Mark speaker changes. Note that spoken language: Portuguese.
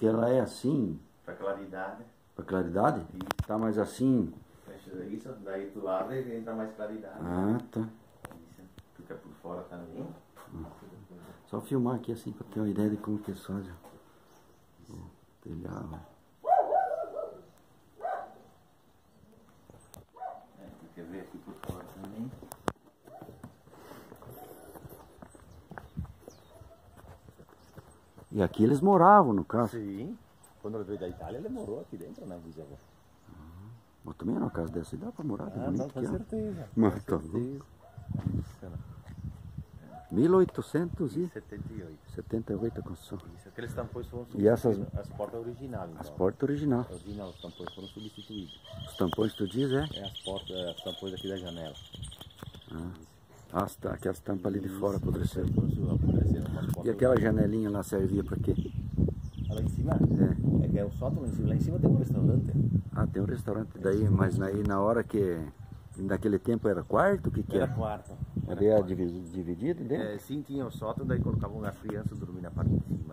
Speaker 1: que ela é assim,
Speaker 2: Pra claridade.
Speaker 1: pra claridade? Tá mais assim.
Speaker 2: Fecha isso, daí tu abre e entra mais claridade.
Speaker 1: Ah, tá.
Speaker 2: Isso. Fica por fora também.
Speaker 1: Só filmar aqui assim pra ter uma ideia de como que eles fazem. O telhado.
Speaker 2: É, tu quer ver aqui por fora também.
Speaker 1: E aqui eles moravam, no caso.
Speaker 3: Sim. Quando ele veio da Itália, ele morou aqui dentro na bisavó.
Speaker 1: Mas também numa casa dessa aí dá pra morar,
Speaker 3: Ah,
Speaker 1: bonito
Speaker 3: não, com
Speaker 1: que é.
Speaker 3: certeza.
Speaker 1: Mas
Speaker 3: Com
Speaker 1: tá louco.
Speaker 3: certeza. Né?
Speaker 1: 1878
Speaker 3: 78.
Speaker 1: a construção.
Speaker 3: Isso, aqueles tampões foram
Speaker 1: E essas-
Speaker 3: substituídos. As portas originais.
Speaker 1: As
Speaker 3: Então.
Speaker 1: portas original.
Speaker 3: Original, os tampões foram substituídos.
Speaker 1: Os tampões que tu diz é?
Speaker 3: É as portas, é, as tampões aqui da janela.
Speaker 1: As, ta- aquelas tampas ali de fora apodreceram. E aquela janelinha lá servia pra quê?
Speaker 3: Lá em cima?
Speaker 1: É.
Speaker 3: É que é o sótão lá em cima. Lá em cima tem um restaurante.
Speaker 1: Ah, tem um restaurante daí, mas aí na hora que. Naquele tempo era quarto, o que que
Speaker 3: Era
Speaker 1: era?
Speaker 3: quarto.
Speaker 1: Ali é divi- dividido dentro?
Speaker 3: É, sim, tinha o sótão, daí colocavam as crianças dormindo na parte de cima.